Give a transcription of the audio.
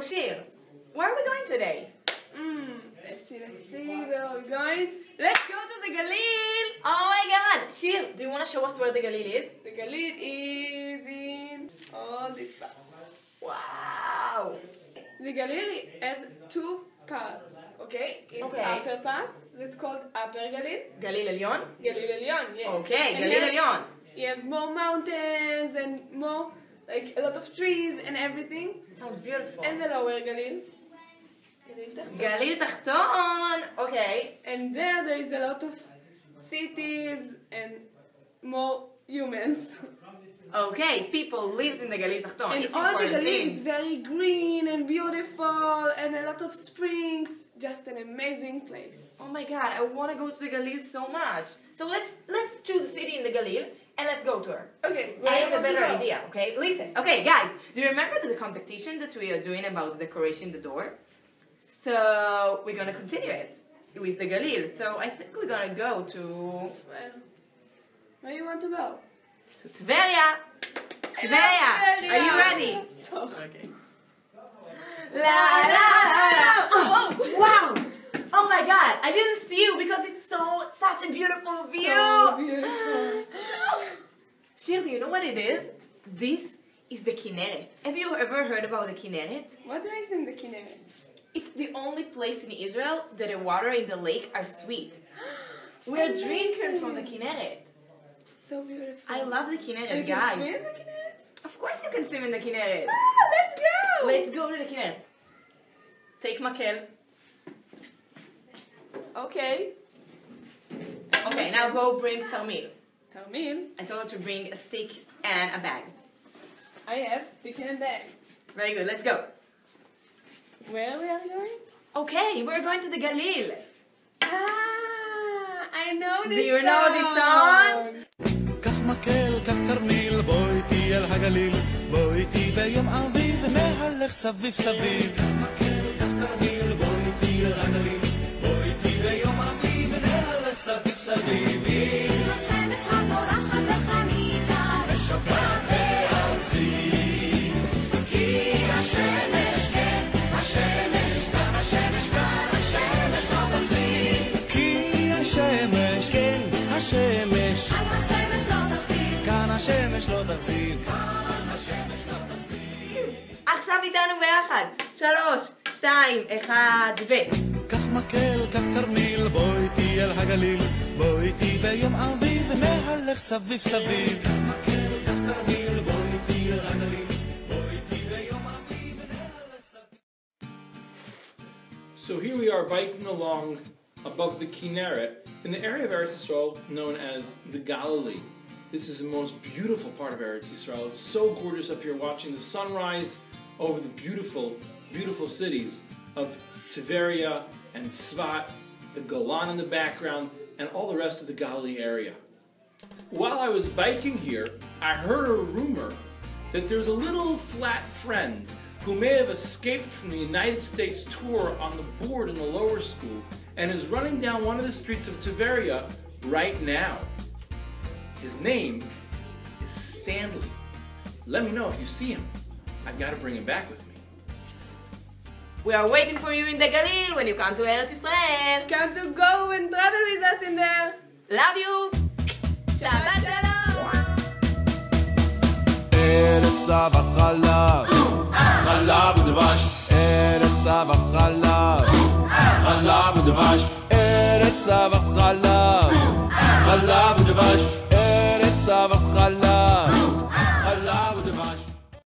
Bangshir, where are we going today? Mm, let's see, let's see where we're going. Let's go to the Galil! Oh my god! Shir, do you want to show us where the Galil is? The Galil is in all this part. Wow! The Galil has two parts, okay? It's okay. upper part, It's called Upper Galil. Galil Elyon? Galil Elyon, yeah. Okay, and Galil Elyon. You have more mountains and more like a lot of trees and everything. Sounds beautiful. And the lower Galil. Galil Tachton. Okay. And there, there is a lot of cities and more humans. Okay, people lives in the Galil Tachton. And it's all the Galil is very green and beautiful and a lot of springs. Just an amazing place. Oh my god, I want to go to the Galil so much. So let's let's choose a city in the Galil and let's go to her. Okay, I have a better idea, okay? Listen. Okay, guys, do you remember the competition that we are doing about decoration the door? So we're gonna continue it with the Galil. So I think we're gonna go to Well, where you want to go? to Tveria. Tveria, Tveria. are you ready? Okay. La la la la. Oh, wow! Oh my God, I didn't see you because it's so such a beautiful view. So beautiful. Shir, do you know what it is? This is the Kinneret. Have you ever heard about the Kinneret? What is in the Kinneret? It's the only place in Israel that the water in the lake are sweet. We're drinking from the Kinneret. So beautiful. I love the And Kinneret, you can guys. swim in the Kinneret? Of course you can swim in the Kinneret. Ah, let's go! Let's go to the Kinneret. Take Makel. Okay. Okay, now go bring Tarmil Tarmil, I told her to bring a stick and a bag. I have stick and bag. Very good, let's go. Where we are going? Okay, we're going to the Galil. Ah, I know this Do you know this song? קח מקל, קח תרמיל, בוא איתי אל הגליל, בוא איתי ביום אביב, נהלך סביב סביב. קח מקל, קח תרמיל, בוא איתי אל הגליל, בוא איתי ביום אביב, נהלך סביב סביב. השמש לא תחזיק. כאן השמש לא תחזיק. עכשיו איתנו ביחד. שלוש, שתיים, אחד, ו... קח מקל, קח תרמיל, בוא איתי אל הגליל, בוא איתי ביום אביב, נהלך סביב סביב. קח מקל, קח תרמיל, בוא איתי אל הגליל, בוא איתי ביום אביב, נהלך סביב So here we are biking along above the Kinneret in the area of Eretz Yisrael known as the Galilee. This is the most beautiful part of Eretz Yisrael. It's so gorgeous up here watching the sunrise over the beautiful, beautiful cities of Tiberia and Tzfat, the Golan in the background, and all the rest of the Galilee area. While I was biking here, I heard a rumor that there's a little flat friend who may have escaped from the United States tour on the board in the lower school and is running down one of the streets of Tiberia right now. His name is Stanley. Let me know if you see him. I've got to bring him back with me. We are waiting for you in the Galil when you come to Eretz Israel. Come to go and travel with us in there. Love you. Shabbat shalom. ארץ זבת חלב, חלב ודבש. ארץ זבת חלב, חלב ודבש. ארץ זבת חלב, חלב ודבש.